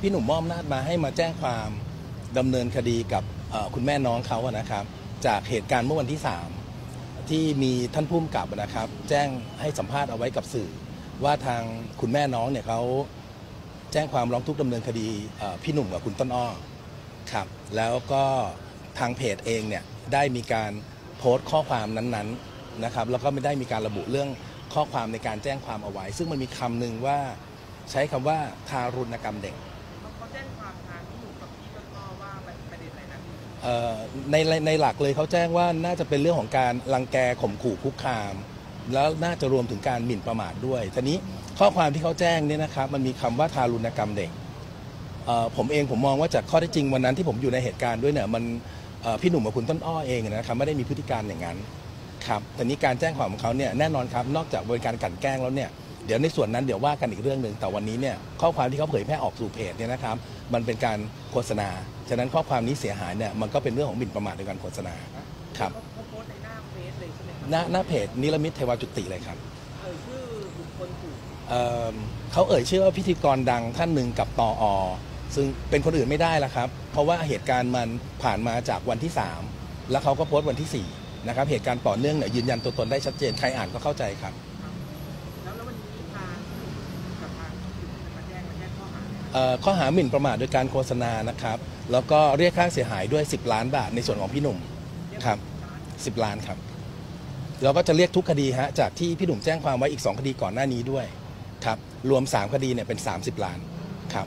พี่หนุ่มมอบอำนาจมาให้มาแจ้งความดำเนินคดีกับเอ่อคุณแม่น้องเขาอะนะครับ จากเหตุการณ์เมื่อวันที่ 3 ที่มีท่านผู้กำกับนะครับ แจ้งให้สัมภาษณ์เอาไว้กับสื่อ ว่าทางคุณแม่น้องเนี่ยเขาแจ้งความร้องทุกข์ดำเนินคดีเอ่อพี่หนุ่มกับคุณต้นอ้อครับ แล้วก็ทางเพจเองเนี่ยได้มีการโพสต์ข้อความนั้นๆนะครับ แล้วก็ไม่ได้มีการระบุเรื่องข้อความในการแจ้งความเอาไว้ ซึ่งมันมีคำหนึ่งว่า ใช้คำว่าทารุณกรรมเด็ก แจ้งความทางพี่หนุ่มกับพี่ต้นอ้อว่าประเด็นอะไรนะพี่เอ่อในในในหลักเลยเขาแจ้งว่าน่าจะเป็นเรื่องของการรังแกข่มขู่คุกคาม แล้วน่าจะรวมถึงการหมิ่นประมาทด้วยทีนี้ข้อความที่เขาแจ้งเนี่ยนะครับมันมีคำว่าทารุณกรรมเด็กเอ่อผมเองผมมองว่าจากข้อเท็จจริงวันนั้นที่ผมอยู่ในเหตุการณ์ด้วยเนี่ยมันเอ่อพี่หนุ่มกับคุณต้นอ้อเองนะครับไม่ได้มีพฤติการอย่างนั้นครับแต่นี้การแจ้งความของเขาเนี่ยแน่นอนครับนอกจากบริการกลันแกล้งแล้วเนี่ย เดี๋ยวในส่วนนั้นเดี๋ยวว่ากันอีกเรื่องหนึ่งแต่วันนี้เนี่ยข้อความที่เขาเผยแพร่ออกสู่เพจเนี่ยนะครับ มันเป็นการโฆษณา ฉะนั้นข้อความนี้เสียหายเนี่ยมันก็เป็นเรื่องของหมิ่นประมาทในการโฆษณาครับเขาเขาโพสต์ในหน้าเฟซเลยใช่ไหมครัหน้าหน้าเพจนิรมิตเทวาจุติเลยครับเอ่ยชื่อบุคคลถูกเอิ่มเขาเอ่ยชื่อว่าพิธีกรดังท่านหนึ่งกับตออซึ่งเป็นคนอื่นไม่ได้ละครับ เพราะว่าเหตุการณ์มันผ่านมาจากวันที่ 3 แล้วเขาก็โพสต์วันที่4นะครับเหตุการณ์ต่อเนื่องเนี่ยยืนยันตัวตนได้ชัดเจนใครอ่านก็เข้าใจครับ ข้อหาหมิ่นประมาทโดยการโฆษณานะครับ แล้วก็เรียกค่าเสียหายด้วย 10 ล้านบาทในส่วนของพี่หนุ่มครับ10 ล้านครับเราก็จะเรียกทุกคดีฮะจากที่พี่หนุ่มแจ้งความไว้อีก 2 คดีก่อนหน้านี้ด้วยครับรวม 3 คดีเนี่ยเป็น 30 ล้านครับ